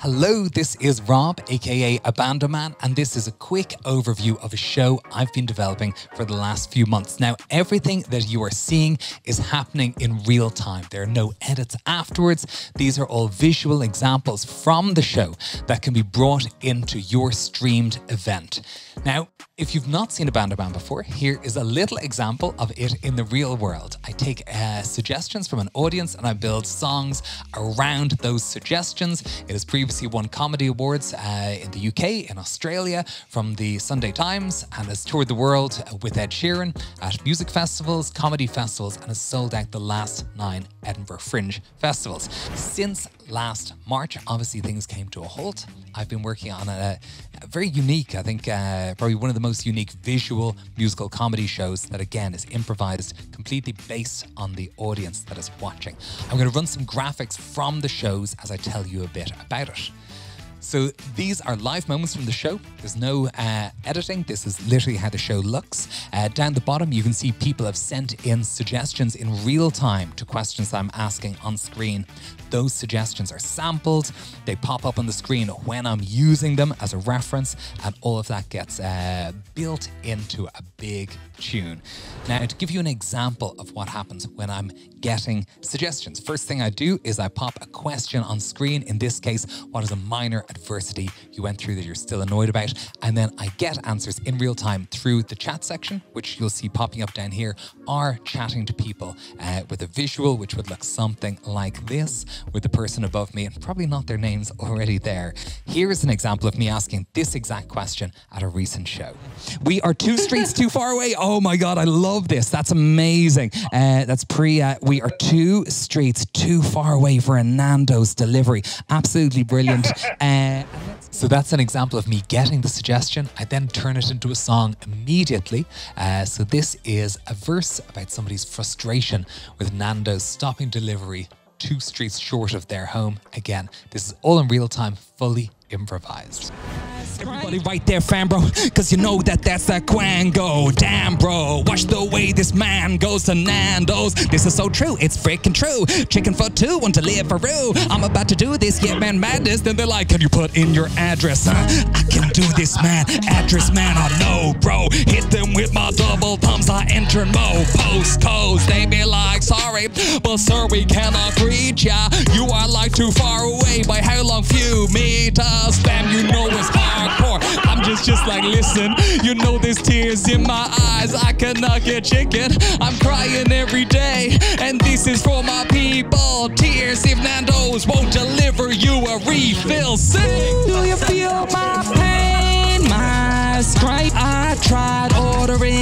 Hello, this is Rob, aka Abandoman, and this is a quick overview of a show I've been developing for the last few months. Now, everything that you are seeing is happening in real time. There are no edits afterwards. These are all visual examples from the show that can be brought into your streamed event. Now, if you've not seen Abandoman before, here is a little example of it in the real world. I take uh, suggestions from an audience and I build songs around those suggestions. It has previously won comedy awards uh, in the UK, in Australia, from the Sunday Times, and has toured the world with Ed Sheeran at music festivals, comedy festivals, and has sold out the last nine Edinburgh Fringe festivals. Since last March, obviously things came to a halt. I've been working on a, a very unique, I think, uh, probably one of the most unique visual musical comedy shows that, again, is improvised completely based on the audience that is watching. I'm going to run some graphics from the shows as I tell you a bit about it. So these are live moments from the show. There's no uh, editing. This is literally how the show looks. Uh, down the bottom, you can see people have sent in suggestions in real time to questions that I'm asking on screen. Those suggestions are sampled. They pop up on the screen when I'm using them as a reference, and all of that gets uh, built into a big tune. Now, to give you an example of what happens when I'm getting suggestions, first thing I do is I pop a question on screen. In this case, what is a minor adversity you went through that you're still annoyed about? And then I get answers in real time through the chat section, which you'll see popping up down here, are chatting to people uh, with a visual, which would look something like this, with the person above me, and probably not their names already there. Here's an example of me asking this exact question at a recent show. We are two streets too far away. Oh my God, I love this. That's amazing. Uh, that's Priya. We are two streets too far away for a Nando's delivery. Absolutely brilliant. So that's an example of me getting the suggestion. I then turn it into a song immediately. Uh, so this is a verse about somebody's frustration with Nando's stopping delivery two streets short of their home. Again, this is all in real time, fully improvised. Everybody right there, fam, bro, cause you know that that's that Quango. Damn, bro, watch the way this man goes to Nando's. This is so true, it's freaking true. Chicken for two, want to live for real. I'm about to do this, yeah, man, madness. Then they're like, can you put in your address? Huh? I can do this, man. Address, man, I know, bro. Hit them with my double thumbs, I enter mo postcodes. They be like, sorry, but sir, we cannot reach ya. You are like too far away few meters? Fam, you know it's hardcore. I'm just just like, listen, you know there's tears in my eyes. I cannot get chicken. I'm crying every day, and this is for my people. Tears if Nando's won't deliver you a refill. Sing. Do you feel my pain, my stripe? I tried ordering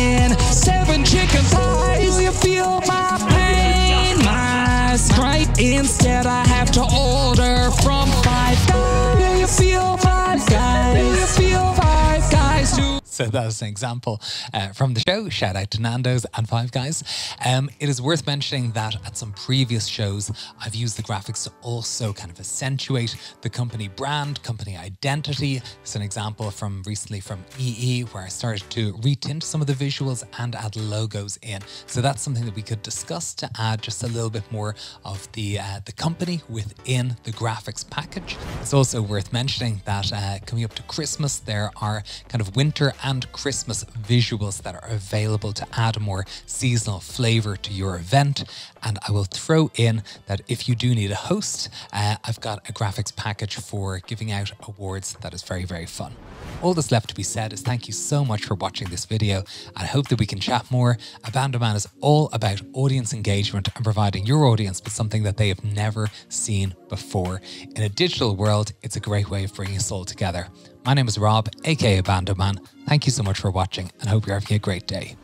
So that was an example uh, from the show. Shout out to Nando's and Five Guys. Um, it is worth mentioning that at some previous shows, I've used the graphics to also kind of accentuate the company brand, company identity. It's an example from recently from EE where I started to retint some of the visuals and add logos in. So that's something that we could discuss to add just a little bit more of the uh, the company within the graphics package. It's also worth mentioning that uh, coming up to Christmas, there are kind of winter and Christmas visuals that are available to add a more seasonal flavor to your event. And I will throw in that if you do need a host, uh, I've got a graphics package for giving out awards that is very, very fun. All that's left to be said is thank you so much for watching this video. I hope that we can chat more. Abandoman is all about audience engagement and providing your audience with something that they have never seen before. In a digital world, it's a great way of bringing us all together. My name is Rob, aka Abandoman. Thank you so much for watching and hope you're having a great day.